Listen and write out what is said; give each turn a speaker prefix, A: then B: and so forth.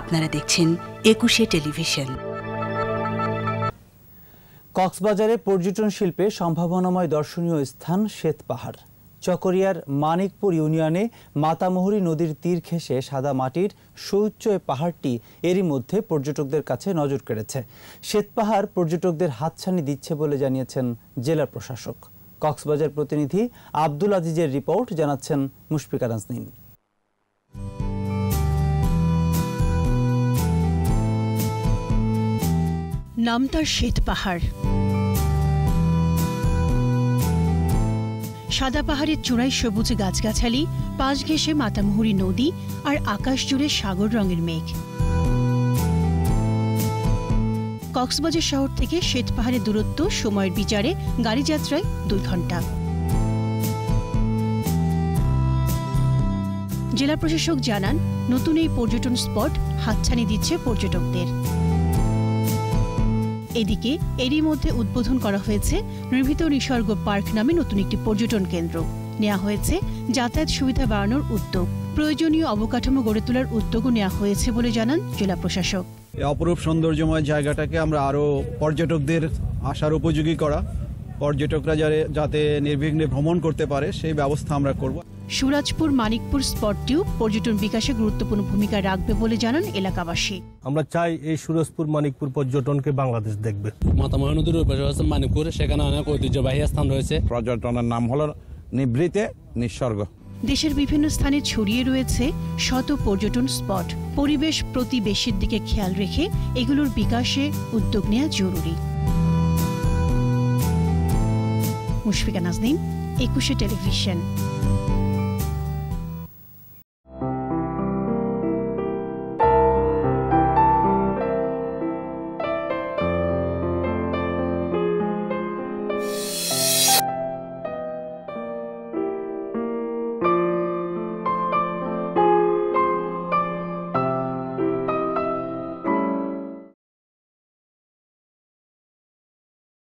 A: আপনারা দেখছেন একুশে টেলিভিশন।
B: কক্সবাজারে পর্যটন শিল্পে সম্ভাবনাময় দর্শনীয় স্থান শ্বেত পাহাড়। চকরিয়ার মানিকপুর ইউনিয়নে মাতামুহুরী নদীর তীর ঘেঁষে সাদা মাটির সুউচ্চ পাহাড়টি এরই মধ্যে পর্যটকদের কাছে নজর কেড়েছে। শ্বেত পাহাড় পর্যটকদের হাতছানি দিচ্ছে বলে জানিয়েছেন জেলা প্রশাসক। কক্সবাজার প্রতিনিধি আব্দুল আজিজের রিপোর্ট জানাচ্ছেন মুশফিকা নাজনীন
C: নাম তার শ্বেত পাহাড়। সাদা পাহাড়ের চূড়ায় সবুজ গাছগাছালি, পাশ ঘেঁষে মাতামুহুরী নদী আর আকাশ জুড়ে সাগর রঙের মেঘ। কক্সবাজার শহর থেকে শ্বেত পাহাড়ের দূরত্ব সময়ের বিচারে গাড়ি যাত্রায় দুই ঘণ্টা জেলা প্রশাসক জানান, নতুন এই পর্যটন স্পট হাতছানি দিচ্ছে পর্যটকদের। এদিকে এরই মধ্যে উদ্বোধন করা হয়েছে নির্ভীত নিসর্গ পার্ক নামে নতুন একটি পর্যটন কেন্দ্র। নেওয়া হয়েছে যাতায়াত সুবিধা বাড়ানোর উদ্যোগ। প্রয়োজনীয় অবকাঠামো গড়ে তোলার উদ্যোগও নেওয়া হয়েছে বলে জানান জেলা প্রশাসক।
D: অপরূপ সৌন্দর্যময় জায়গাটাকে আমরা আরও পর্যটকদের আসার উপযোগী করা। পর্যটকরা যাতে- যাতে নির্বিঘ্নে ভ্রমণ করতে পারে সেই ব্যবস্থা আমরা করব।
C: সুরাজপুর মানিকপুর স্পটটিও পর্যটন বিকাশে গুরুত্বপূর্ণ ভূমিকা রাখবে বলে জানান এলাকাবাসী।
E: আমরা চাই এই সুরজপুর মানিকপুর পর্যটনকে বাংলাদেশ দেখবে।
F: মাতামহ নদীর পাশে আছে মানিকপুর সেখানে অনেক ঐতিহ্যবাহী স্থান রয়েছে।
G: পর্যটনের নাম হলো নিবৃতে নিঃসর্গ
C: দেশের বিভিন্ন স্থানে ছড়িয়ে রয়েছে শত পর্যটন স্পট। পরিবেশ প্রতিবেশীর দিকে খেয়াল রেখে এগুলোর বিকাশে উদ্যোগ নেওয়া জরুরি। মুশফিকা নাজনীন একুশে টেলিভিশন।